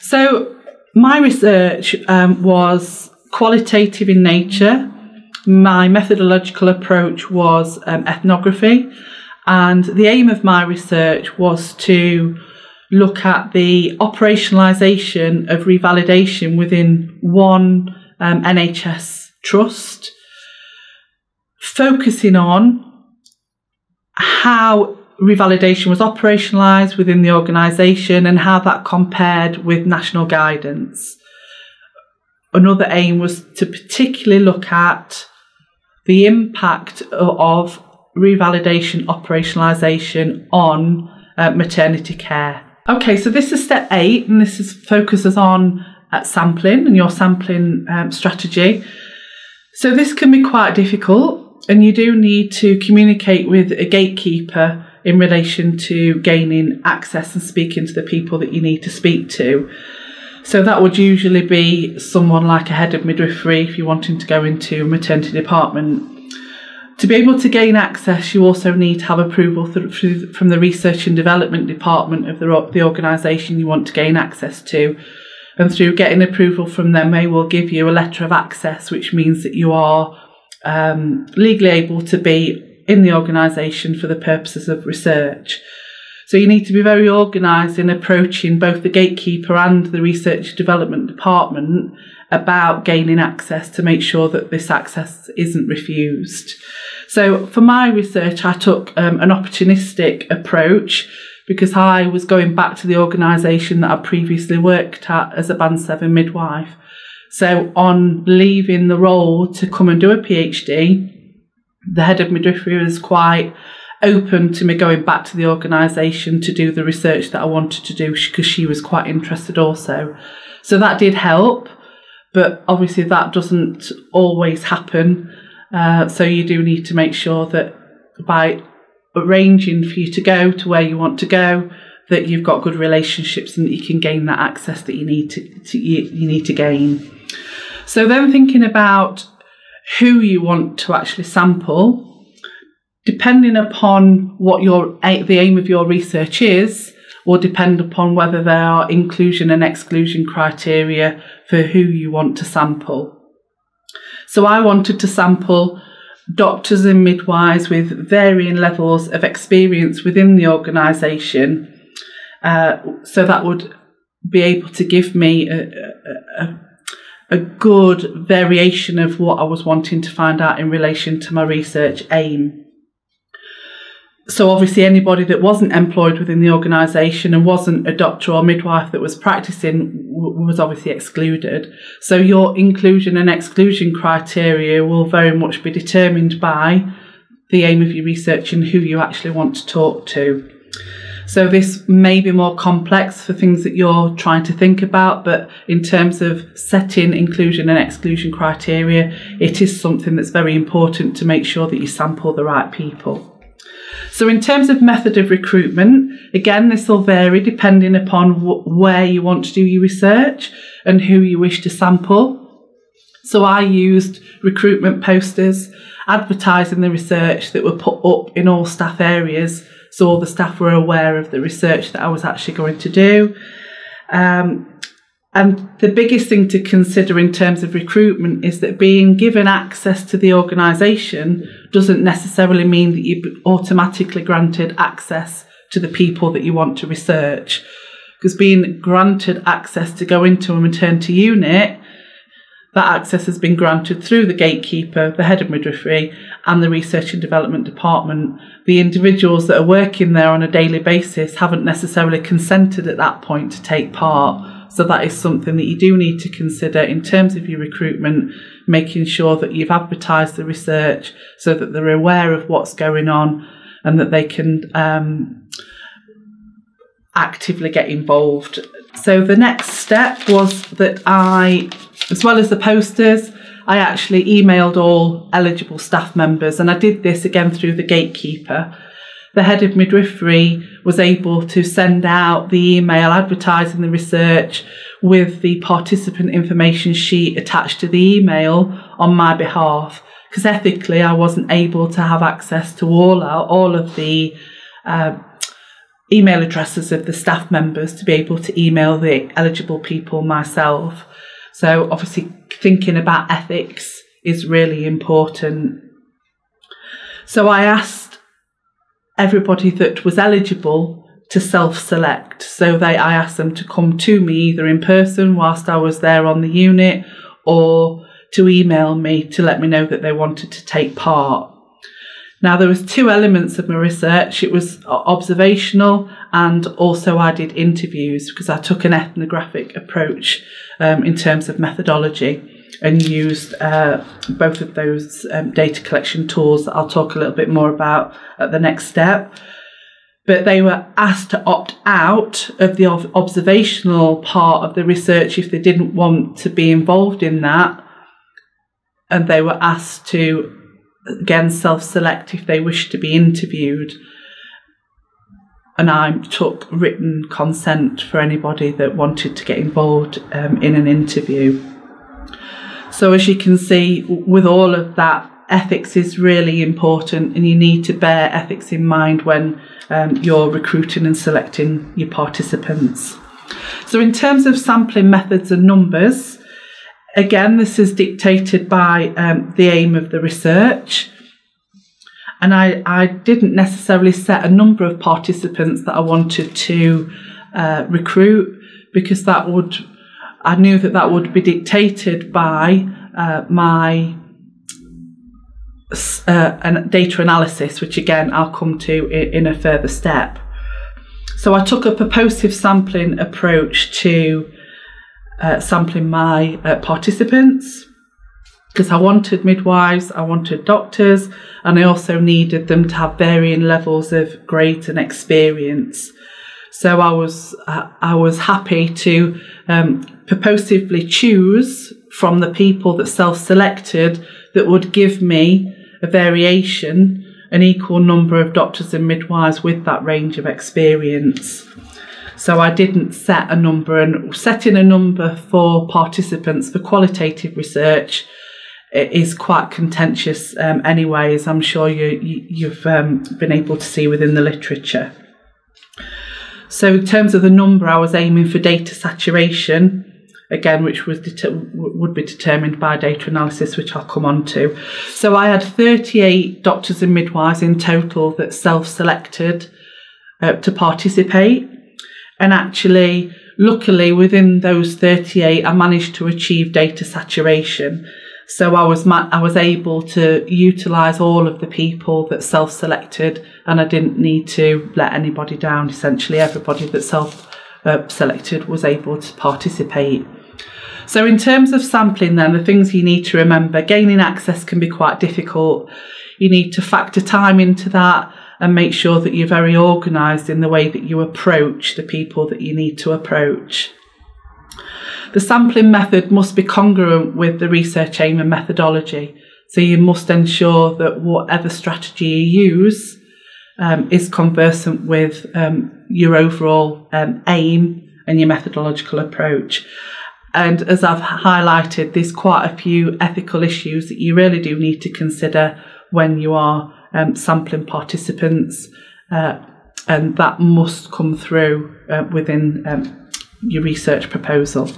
So, my research um, was qualitative in nature. My methodological approach was um, ethnography, and the aim of my research was to look at the operationalisation of revalidation within one um, NHS trust, focusing on how revalidation was operationalised within the organisation and how that compared with national guidance. Another aim was to particularly look at the impact of revalidation operationalisation on uh, maternity care. Okay, so this is step eight, and this is focuses on uh, sampling and your sampling um, strategy. So this can be quite difficult, and you do need to communicate with a gatekeeper in relation to gaining access and speaking to the people that you need to speak to. So that would usually be someone like a head of midwifery if you're wanting to go into a maternity department. To be able to gain access, you also need to have approval through, from the research and development department of the, the organisation you want to gain access to. And through getting approval from them, they will give you a letter of access, which means that you are um, legally able to be in the organisation for the purposes of research. So you need to be very organised in approaching both the gatekeeper and the research development department about gaining access to make sure that this access isn't refused. So for my research, I took um, an opportunistic approach because I was going back to the organisation that I previously worked at as a Band 7 midwife. So on leaving the role to come and do a PhD, the head of midwifery was quite open to me going back to the organisation to do the research that I wanted to do because she was quite interested also. So that did help, but obviously that doesn't always happen. Uh, so you do need to make sure that by arranging for you to go to where you want to go, that you've got good relationships and that you can gain that access that you need to, to you, you need to gain. So then thinking about who you want to actually sample, depending upon what your the aim of your research is, will depend upon whether there are inclusion and exclusion criteria for who you want to sample. So I wanted to sample doctors and midwives with varying levels of experience within the organisation. Uh, so that would be able to give me a, a, a good variation of what I was wanting to find out in relation to my research aim. So, obviously, anybody that wasn't employed within the organisation and wasn't a doctor or midwife that was practicing was obviously excluded. So, your inclusion and exclusion criteria will very much be determined by the aim of your research and who you actually want to talk to. So this may be more complex for things that you're trying to think about, but in terms of setting inclusion and exclusion criteria, it is something that's very important to make sure that you sample the right people. So, in terms of method of recruitment, again, this will vary depending upon wh- where you want to do your research and who you wish to sample. So, I used recruitment posters advertising the research that were put up in all staff areas so all the staff were aware of the research that I was actually going to do. Um, and the biggest thing to consider in terms of recruitment is that being given access to the organisation doesn't necessarily mean that you're automatically granted access to the people that you want to research. Because being granted access to go into a maternity unit that access has been granted through the gatekeeper, the head of midwifery, and the research and development department. The individuals that are working there on a daily basis haven't necessarily consented at that point to take part. So that is something that you do need to consider in terms of your recruitment, making sure that you've advertised the research so that they're aware of what's going on and that they can um, actively get involved. So the next step was that I as well as the posters, I actually emailed all eligible staff members, and I did this again through the gatekeeper. The head of midwifery was able to send out the email advertising the research with the participant information sheet attached to the email on my behalf. Because ethically, I wasn't able to have access to all our, all of the uh, email addresses of the staff members to be able to email the eligible people myself. So, obviously, thinking about ethics is really important. So, I asked everybody that was eligible to self select. So, they, I asked them to come to me either in person whilst I was there on the unit or to email me to let me know that they wanted to take part. Now, there was two elements of my research. It was observational and also I did interviews because I took an ethnographic approach um, in terms of methodology and used uh, both of those um, data collection tools that I'll talk a little bit more about at the next step. But they were asked to opt out of the observational part of the research if they didn't want to be involved in that. And they were asked to again self select if they wish to be interviewed. And I took written consent for anybody that wanted to get involved um, in an interview. So, as you can see, with all of that, ethics is really important, and you need to bear ethics in mind when um, you're recruiting and selecting your participants. So, in terms of sampling methods and numbers, Again, this is dictated by um, the aim of the research. And I, I didn't necessarily set a number of participants that I wanted to uh, recruit because that would, I knew that that would be dictated by uh, my uh, data analysis, which again I'll come to in, in a further step. So I took a purposive sampling approach to uh, sampling my uh, participants because I wanted midwives, I wanted doctors, and I also needed them to have varying levels of grade and experience. So I was uh, I was happy to um, purposively choose from the people that self-selected that would give me a variation, an equal number of doctors and midwives with that range of experience. So I didn't set a number, and setting a number for participants for qualitative research is quite contentious um, anyway, as I'm sure you, you, have um, been able to see within the literature. So, in terms of the number, I was aiming for data saturation, again, which was would be determined by data analysis, which I'll come on to. So, I had 38 doctors and midwives in total that self selected uh, to participate. And actually, luckily, within those 38, I managed to achieve data saturation. So I was I was able to utilize all of the people that self-selected, and I didn't need to let anybody down. Essentially, everybody that self-selected uh, was able to participate. So, in terms of sampling, then the things you need to remember: gaining access can be quite difficult. You need to factor time into that and make sure that you're very organised in the way that you approach the people that you need to approach. The sampling method must be congruent with the research aim and methodology. So you must ensure that whatever strategy you use um, is conversant with um, your overall um, aim and your methodological approach. And as I've highlighted, there's quite a few ethical issues that you really do need to consider when you are um, sampling participants, uh, and that must come through uh, within um, your research proposal.